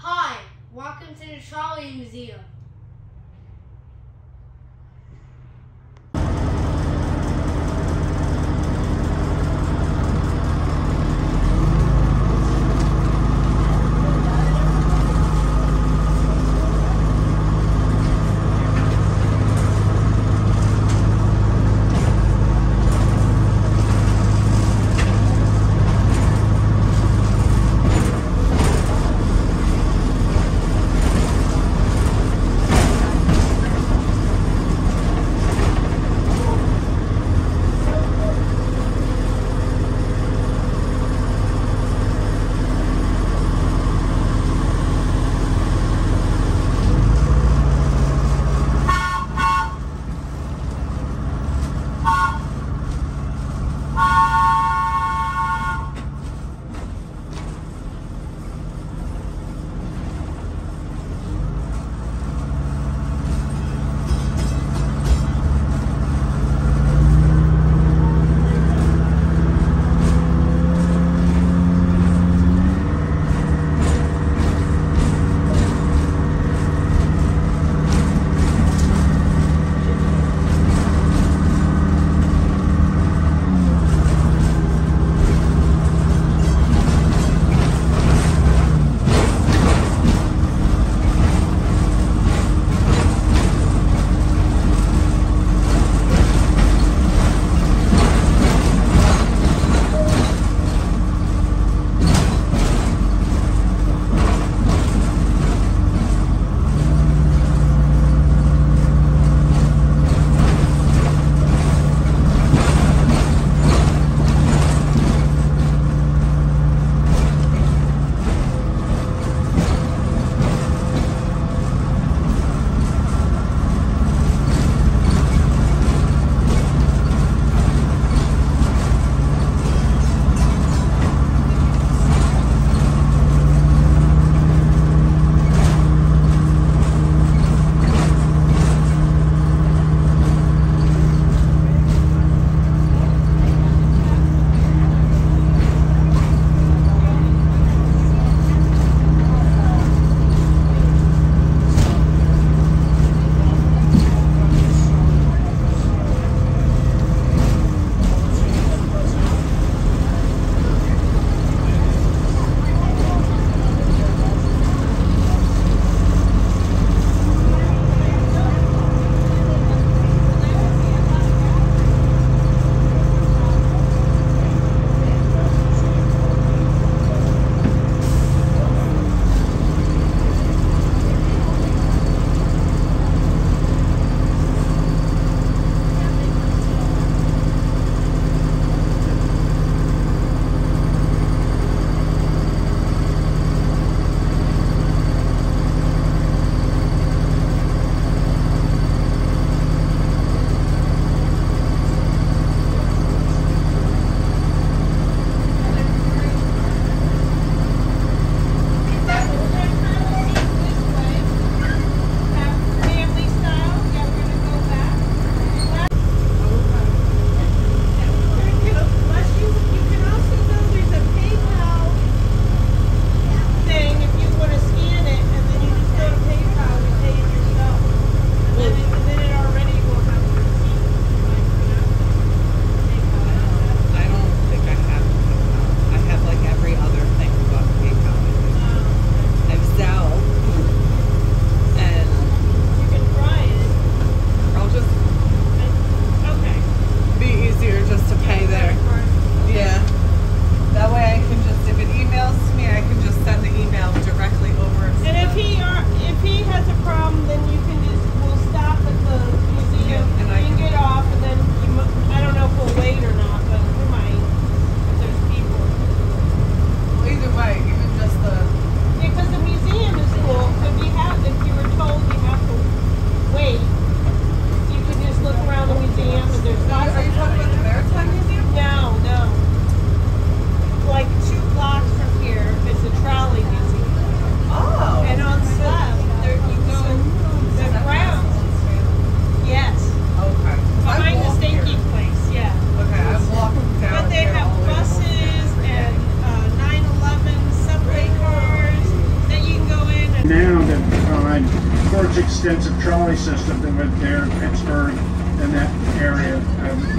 Hi, welcome to the Trolley Museum.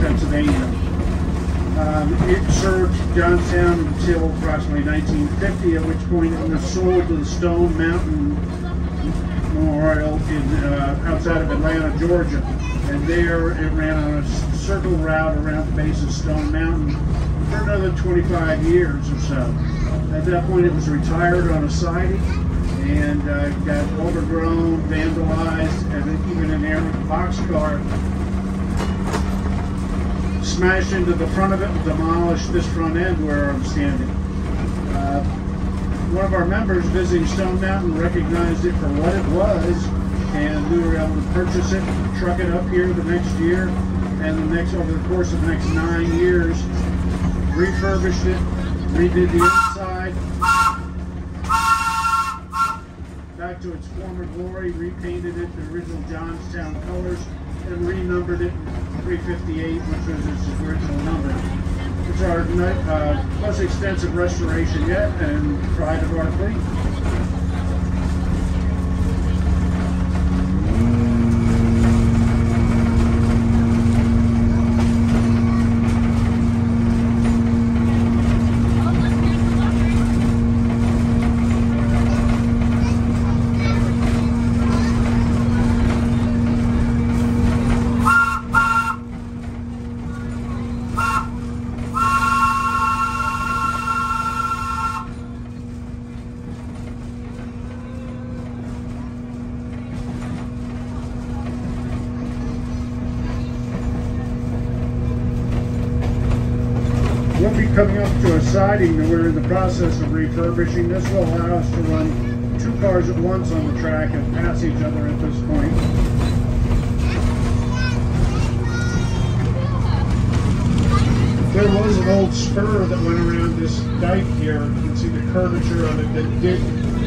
Pennsylvania. Um, it served Johnstown until approximately 1950, at which point it was sold to the Stone Mountain Memorial in, uh, outside of Atlanta, Georgia. And there it ran on a circle route around the base of Stone Mountain for another 25 years or so. At that point, it was retired on a siding and uh, got overgrown, vandalized, and even an air boxcar smashed into the front of it and demolished this front end where I'm standing. Uh, one of our members visiting Stone Mountain recognized it for what it was, and we were able to purchase it, truck it up here the next year, and the next over the course of the next nine years, refurbished it, redid the inside, back to its former glory, repainted it the original Johnstown colors, and renumbered it 358, which was its original number. It's our uh, most extensive restoration yet and pride of our We'll be coming up to a siding that we're in the process of refurbishing. This will allow us to run two cars at once on the track and pass each other at this point. There was an old spur that went around this dike here. You can see the curvature of it that did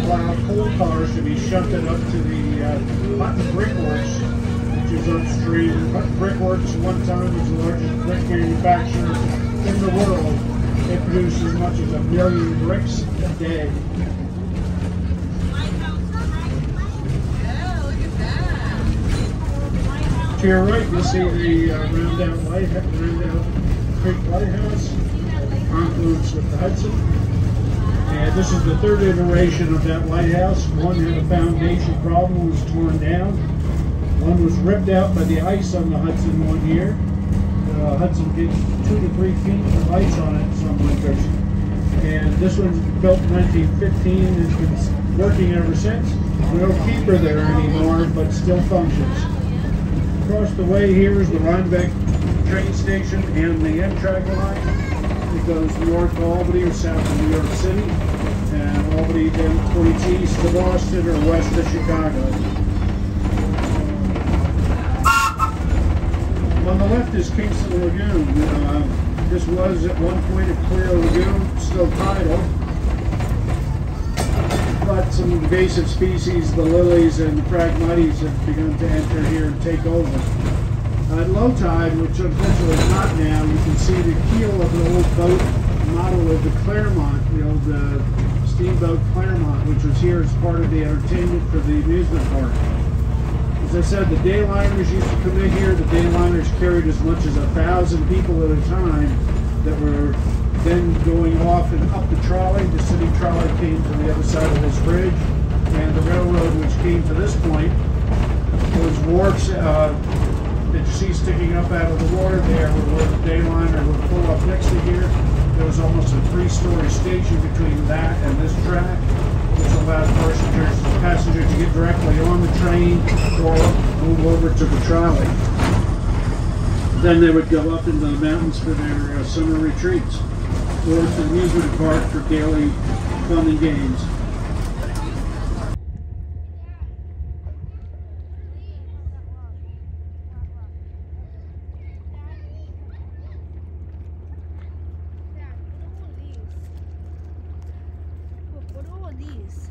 allow coal cars to be shunted up to the uh, Brickworks, which is upstream. Hutton Brickworks one time was the largest brick manufacturer in the world, they produce as much as a million bricks a day. To your right, you'll see the uh, Rondout Light, Rondout Creek Lighthouse, confluence with the Hudson. And this is the third iteration of that lighthouse. One had a foundation problem, was torn down. One was ripped out by the ice on the Hudson one year uh, Hudson gets two to three feet of ice on it some winters. And this one's built in 1915 and has been working ever since. No keeper there anymore, but still functions. Across the way here is the Rhinebeck train station and the Amtrak line. It goes north to Albany or south to New York City. And Albany then points east to Boston or west to Chicago. On the left is Kingston Lagoon. Uh, this was at one point a clear lagoon, still tidal. But some invasive species, the lilies and the phragmites, have begun to enter here and take over. At low tide, which unfortunately is not now, you can see the keel of an old boat model of the Clermont, the old uh, steamboat Clermont, which was here as part of the entertainment for the amusement park. As I said, the dayliners used to come in here. The dayliners carried as much as a thousand people at a time that were then going off and up the trolley. The city trolley came to the other side of this bridge, and the railroad, which came to this point, those wharfs uh, that you see sticking up out of the water there, where the dayliner would pull up next to here. There was almost a three-story station between that and this track which allows passengers, passengers to get directly on the train or move over to the trolley. Then they would go up into the mountains for their uh, summer retreats or to the amusement park for daily fun and games. These?